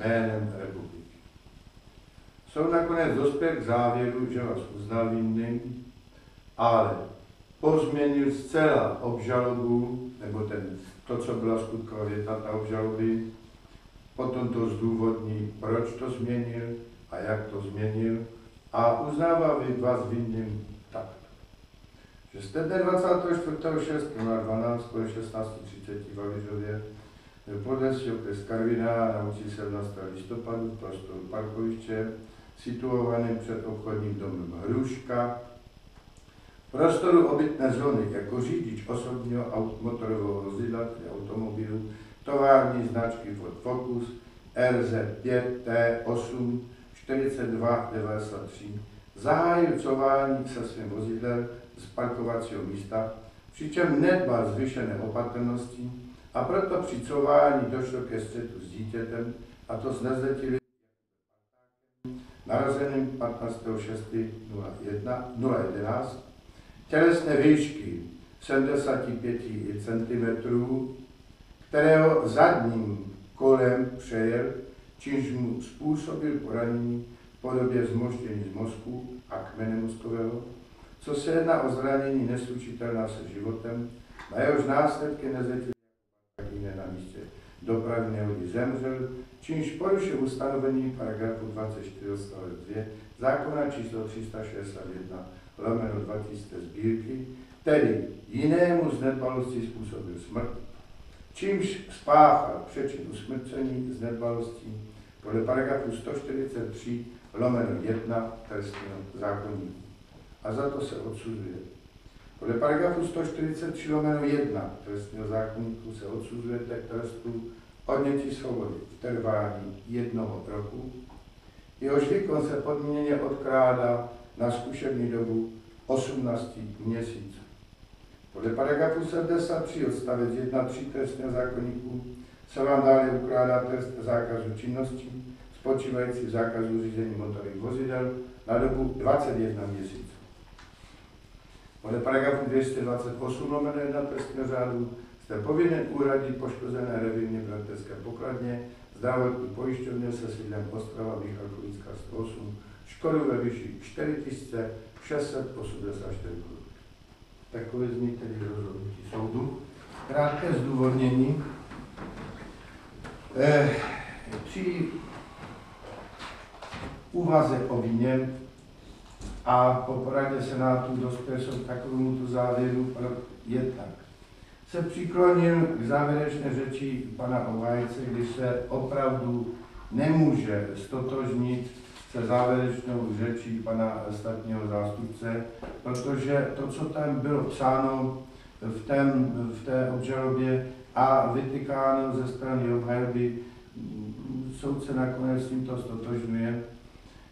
jménem republiky. Soud nakonec dospěl k závěru, že vás uznal vinným, ale pozměnil zcela obžalobu, nebo ten, to, co byla skutková věta ta obžaloby, potom to zdůvodní, proč to změnil a jak to změnil a uznává vás vinným tak, že jste dne 24.6. na 12. 16.30 v Aližově podle si okres Karviná na ulici 17. listopadu v prostoru parkoviště situovaném před obchodním domem Hruška prostoru obytné zóny jako řidič osobního motorového vozidla, automobilu, tovární značky Ford Focus RZ5 T8 4293 zahájil cování se svým vozidlem z parkovacího místa, přičem nedbal zvýšené opatrnosti a proto při cování došlo ke střetu s dítětem, a to s nezletilým narozeným 15.6.011, tělesné výšky 75 cm, kterého zadním kolem přejel, čímž mu způsobil poranění v podobě zmoštění z mozku a kmene mozkového, co se jedná o zranění neslučitelná se životem, na jehož následky nezletilý dopravy nehody zemřel, čímž porušil ustanovení paragrafu 24 odstavec 2 zákona číslo 361 lomeno 2000 sbírky, tedy jinému z nedbalosti způsobil smrt, čímž spáchal přečin usmrcení z nedbalostí podle paragrafu 143 lomeno 1 trestního zákonníku. A za to se odsuzuje. Podle paragrafu 143 lomeno 1 trestního zákonníku se odsuzuje k trestu odnětí svobody v trvání jednoho roku, jehož výkon se podmíněně odkrádá na zkušební dobu 18 měsíců. Podle paragrafu 73 odstavec 1 3 trestního zákonníku se vám dále ukládá trest zákazu činnosti, spočívající v zákazu řízení motorových vozidel na dobu 21 měsíců. Podle paragrafu 228 lomeno 1 trestního řádu jste povinen uhradit poškozené revírně bratrské pokladně zdravotní pojišťovně se sídlem Ostrava Michalkovická 108 škodu ve výši 4684 korun. Takové zní tedy rozhodnutí soudu. Krátké zdůvodnění. Eh, při úvaze o vině a po poradě Senátu dospěl jsem k takovému závěru, je tak. Se přiklonil k závěrečné řeči pana Ovajce, kdy se opravdu nemůže stotožnit se závěrečnou řečí pana státního zástupce, protože to, co tam bylo psáno v, tém, v té obžalobě a vytykáno ze strany obhajoby, soudce nakonec s tímto stotožňuje.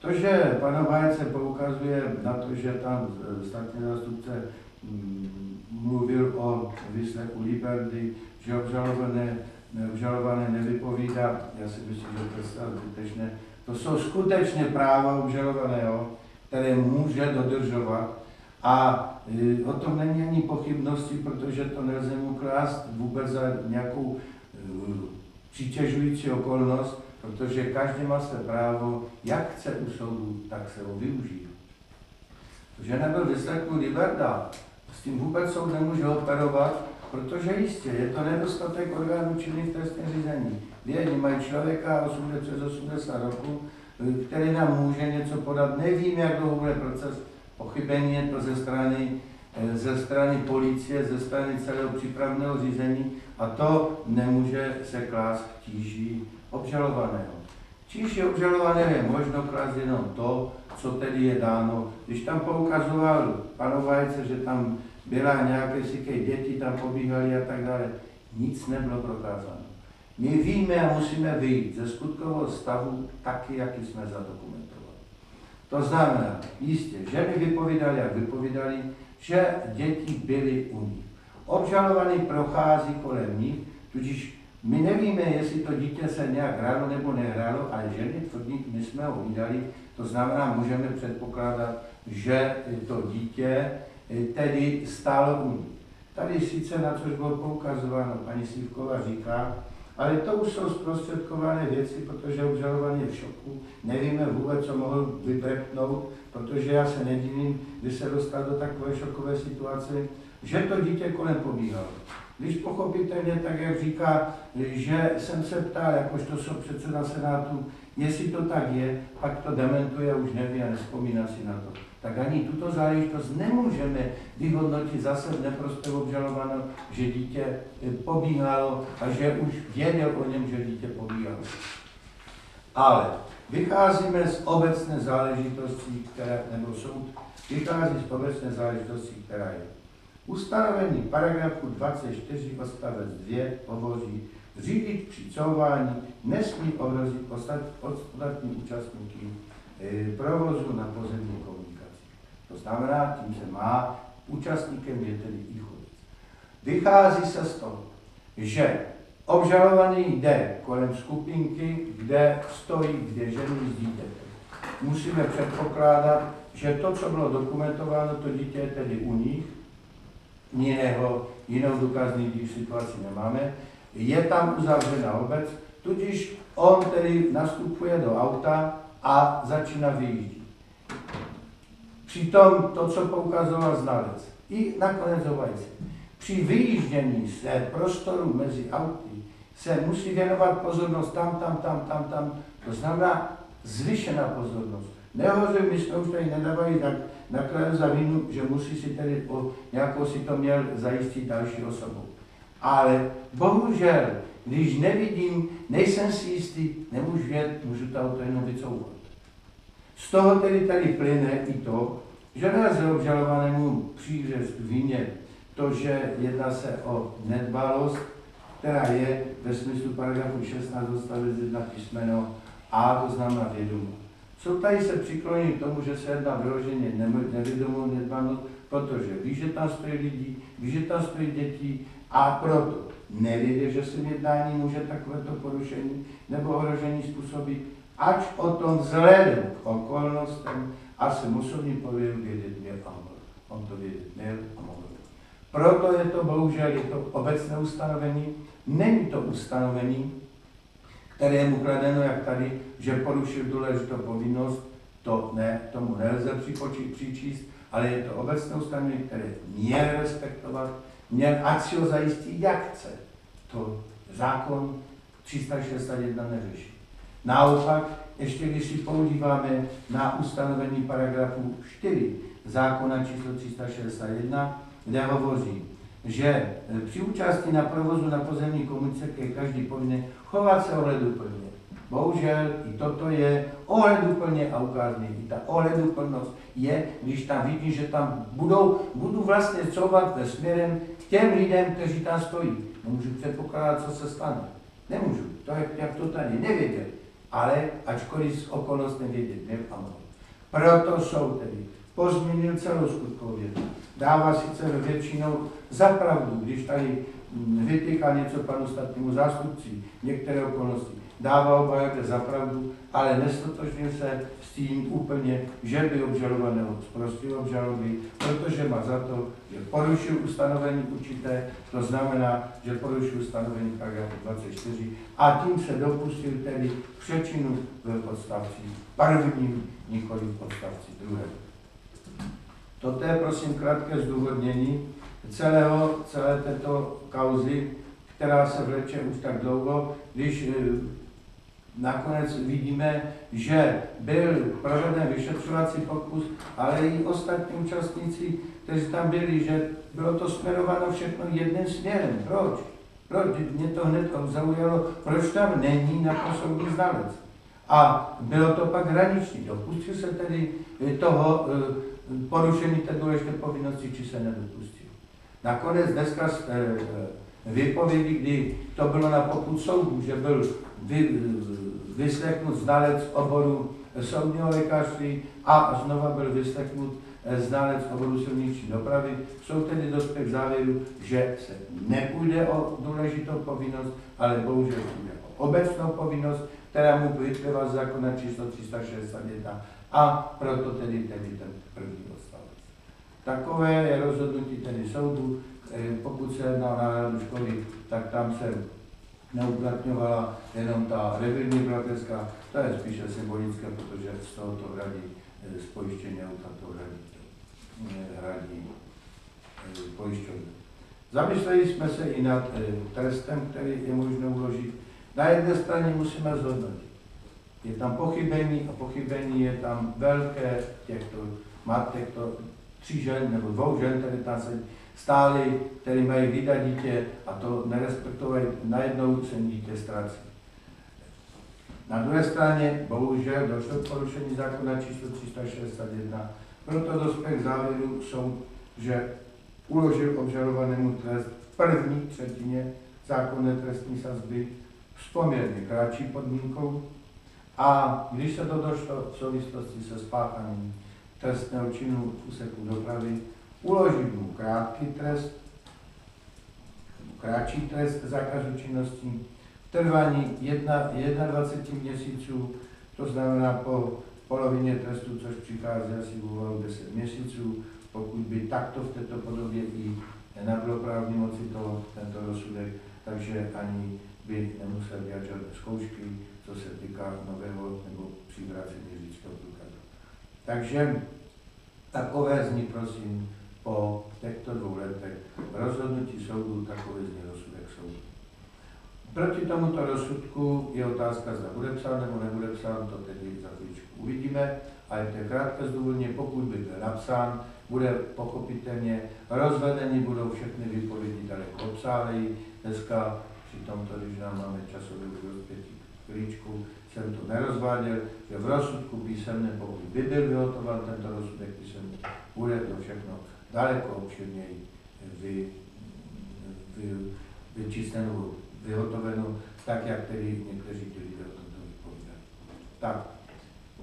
To, že pan obhájce poukazuje na to, že tam státní zástupce mluvil o výslechu Liberty, že obžalované, obžalované nevypovídá, já si myslím, že to je zbytečné, to jsou skutečně práva obžalovaného, které může dodržovat. A e, o tom není ani pochybnosti, protože to nelze mu klást vůbec za nějakou e, přitěžující okolnost, protože každý má své právo, jak chce u soudu, tak se ho využít. Že nebyl vyslechnut Liberta, s tím vůbec soud nemůže operovat, protože jistě je to nedostatek orgánů činných v trestním řízení. Vědní mají člověka 80, přes 80 roku, který nám může něco podat. Nevím, jak dlouho bude proces pochybení, je to ze strany, ze strany policie, ze strany celého přípravného řízení a to nemůže se klást k tíži obžalovaného. Tíži obžalovaného je možno klást jenom to, co tedy je dáno. Když tam poukazoval panovajce, že tam byla nějaké siké děti, tam pobíhali a tak dále, nic nebylo prokázáno. My víme a musíme vyjít ze skutkového stavu taky, jaký jsme zadokumentovali. To znamená, jistě, ženy vypovídali, jak vypovídali, že děti byly u nich. Obžalovaný prochází kolem nich, tudíž my nevíme, jestli to dítě se nějak hrálo nebo nehrálo, ale ženy tvrdí, my jsme ho vydali, to znamená, můžeme předpokládat, že to dítě tedy stálo u nich. Tady sice na což bylo poukazováno, paní Sivková říká, Ale to už jsou zprostředkované věci, protože obžalovaný je v šoku, nevíme vůbec, co mohl vytrepnout, protože já se nedivím, když se dostal do takové šokové situace, že to dítě kolem pobíhalo. Když pochopitelně, tak jak říká, že jsem se ptal, jakožto jsou předseda Senátu, jestli to tak je, pak to dementuje, už neví a nespomíná si na to. Tak ani tuto záležitost nemůžeme vyhodnotit zase v neprospěch obžalovaného, že dítě pobíhalo a že už věděl o něm, že dítě pobíhalo. Ale vycházíme z obecné záležitosti, které, nebo soud vychází z obecné záležitosti, která je. Ustanovení paragrafu 24 odstavec 2 hovoří, řídit při couvání nesmí ohrozit ostatní účastníky e, provozu na pozemní komunikaci. To znamená, tím se má, účastníkem je tedy i chodec. Vychází se z toho, že obžalovaný jde kolem skupinky, kde stojí dvě ženy s dítětem. Musíme předpokládat, že to, co bylo dokumentováno, to dítě je tedy u nich, jiného, jinou důkazní situaci nemáme, je tam uzavřena obec, tudíž on tedy nastupuje do auta a začíná vyjíždět. Přitom to, co poukazoval znalec, i nakonec Ovajce, při vyjíždění z prostoru mezi auty se musí věnovat pozornost tam, tam, tam, tam, tam, to znamená zvyšená pozornost. Nehovořím, my jsme už tady nedávali tak nakládá za vinu, že musí si tedy o nějakou si to měl zajistit další osobu. Ale bohužel, když nevidím, nejsem si jistý, nemůžu vědět, můžu to auto jenom vycouvat. Z toho tedy tady plyne i to, že nelze obžalovanému přířez vině to, že jedná se o nedbalost, která je ve smyslu paragrafu 16 odstavec 1 písmeno A, to znamená vědomost. Co tady se přikloní k tomu, že se jedná vyloženě nevědomou nedbalost, protože ví, že tam stojí lidi, ví, že tam stojí děti a proto nevědě, že se jednání může takovéto porušení nebo ohrožení způsobit, ač o tom vzhledem k okolnostem a se musí povědět vědět měl a mohl. On to vědět měl a mohl. Proto je to bohužel je to obecné ustanovení, není to ustanovení, které je mu kladeno, jak tady, že porušil důležitou povinnost, to ne, tomu nelze připočít, přičíst, ale je to obecné ustanovení, které měl respektovat, měl, ať si ho zajistí, jak chce. To zákon 361 neřeší. Naopak, ještě když si podíváme na ustanovení paragrafu 4 zákona číslo 361, kde hovoří, že e, při účasti na provozu na pozemní komunice je každý povinný chovat se ohleduplně. Bohužel i toto je ohleduplně a ukázně. I ta ohleduplnost je, když tam vidí, že tam budou, budu vlastně couvat ve směrem k těm lidem, kteří tam stojí. Nemůžu předpokládat, co se stane. Nemůžu. To je, jak to tady nevěděl. Ale ačkoliv z okolnost nevědět, ne a mohl. Proto jsou tedy pozměnil celou skutkovou větu. Dává sice většinou za pravdu, když tady mm, vytýká něco panu statnímu zástupci, některé okolnosti, dává obhajobe za pravdu, ale nestotožnil se s tím úplně, že by obžalovaného zprostil obžaloby, protože má za to, že porušil ustanovení určité, to znamená, že porušil ustanovení paragrafu 24 a tím se dopustil tedy přečinu v odstavci prvním, nikoli v odstavci druhém. Toto je prosím krátké zdůvodnění celého, celé této kauzy, která se vleče už tak dlouho, když eh, nakonec vidíme, že byl proveden vyšetřovací pokus, ale i ostatní účastníci, kteří tam byli, že bylo to směrováno všechno jedním směrem. Proč? Proč? Mě to hned zaujalo, proč tam není na to soudní znalec. A bylo to pak hraniční. Dopustil se tedy toho eh, porušení té důležité povinnosti, či se nedopustil. Nakonec dneska z eh, vypovědi, kdy to bylo na popud soudu, že byl vy, vyslechnut znalec oboru soudního lékařství a znova byl vyslechnut eh, znalec oboru silniční dopravy, jsou tedy dospět k závěru, že se nepůjde o důležitou povinnost, ale bohužel půjde o obecnou povinnost, která mu vyplývá z zákona číslo 361 a proto tedy, tedy ten první. Takové je rozhodnutí tedy soudu, eh, pokud se jedná o náhradu škody, tak tam se neuplatňovala jenom ta revírní bratrská, to je spíše symbolické, protože z toho to hradí eh, z pojištění auta, to hradí, eh, hradí eh, pojišťovna. Zamysleli jsme se i nad eh, trestem, který je možno uložit. Na jedné straně musíme zhodnotit. Je tam pochybení a pochybení je tam velké těchto matek, to tří žen nebo dvou žen, které tam se stály, které mají vydat dítě a to nerespektovají, najednou se dítě ztrácí. Na druhé straně, bohužel, došlo k porušení zákona číslo 361, proto dospěch k závěru soud, že uložil obžalovanému trest v první třetině zákonné trestní sazby s poměrně kratší podmínkou a když se to došlo v souvislosti se spácháním trestného činu v úseku dopravy, uložit mu krátký trest, kratší trest zákazu činnosti, trvání jedna- 21 měsíců, to znamená po polovině trestu, což přichází asi v úvahu 10 měsíců, pokud by takto v této podobě i nebylo právní moci to, tento rozsudek, takže ani by nemusel vyjadřovat zkoušky, co se týká nového nebo přivrácení řidičského. Takže takové zní, prosím, po těchto dvou letech rozhodnutí soudu, takové zní rozsudek soudu. Proti tomuto rozsudku je otázka, zda bude psán nebo nebude psán, to tedy za chvíličku uvidíme, ale to je krátké zdůvodně, pokud by byl napsán, bude pochopitelně, rozvedení budou všechny výpovědi daleko obsáhlejí. Dneska při tomto, když nám máme časový rozpětí chvíličku, jsem to nerozváděl, že v rozsudku písemně, pokud by byl vyhotovan tento rozsudek písemně, bude to všechno daleko obširněji vy, vy, vyčísleno, vyhotoveno, tak, jak tedy někteří ti lidé o tomto vypovídají. Tak,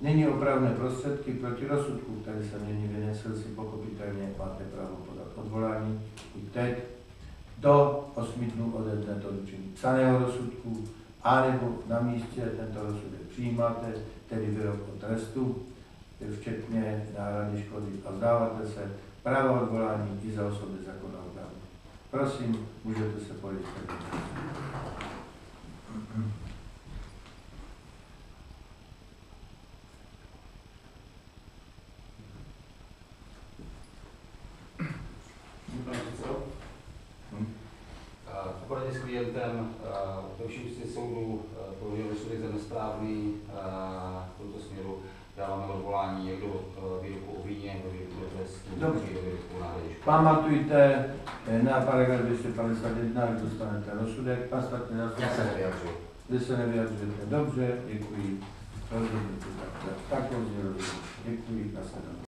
Nyní opravné prostředky proti rozsudku, který se nyní vynesl, si pochopitelně máte právo podat odvolání i teď do 8 dnů ode dne doručení psaného rozsudku, anebo na místě tento rozsudek přijímáte, tedy vyrok o trestu, včetně náhrady škody a vzdáváte se právo odvolání i za osoby práva. Prosím, můžete se pojít. Pane předsedo, Hm? eh, v poradě s klientem eh, ve všem ústě soudu eh, položil rozsudek za nesprávný eh, v tomto směru. Dáváme odvolání jak do eh, výroku o víně, do výroku trestní, tak do výroku na hraděžku. Pamatujte eh, na paragraf 251, až dostanete rozsudek, pan státní Já se nevyjadřuji. Vy se nevyjadřujete dobře, děkuji. Rozhodnutí takhle. Tak rozhodnutí. Děkuji, na shledanou.